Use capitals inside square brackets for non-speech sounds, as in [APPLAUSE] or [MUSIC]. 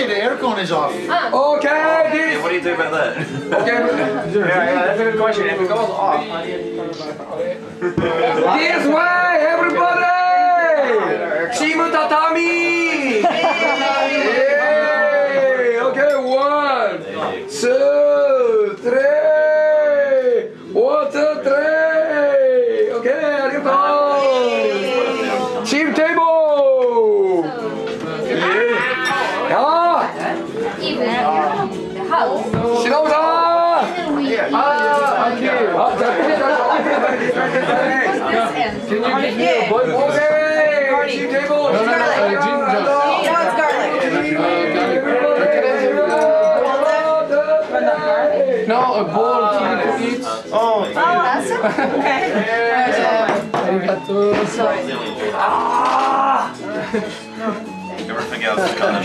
Hey, the aircon is off. Ah. Oh, okay, this. What do you do about that? Okay. Yeah, [LAUGHS] yeah, that's a good question. If it goes off, how do you turn it back on? This way, everybody! Team Tatami! [LAUGHS] Yay! Okay, one, two, house. Shinobu-san! Ah, thank you. Can you give me? Okay. No, it's garlic. No, a bowl. Oh, oh that's okay. Ah! Everything else is kind of...